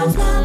out.